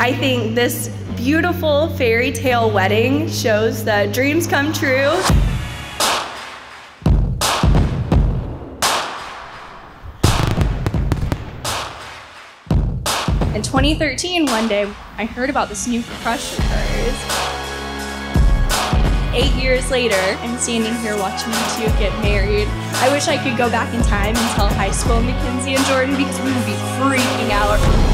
I think this beautiful fairy tale wedding shows that dreams come true. In 2013, one day, I heard about this new crush of hers. Eight years later, I'm standing here watching you two get married. I wish I could go back in time and tell high school McKenzie and Jordan because we would be freaking out.